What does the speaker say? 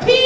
Peaks!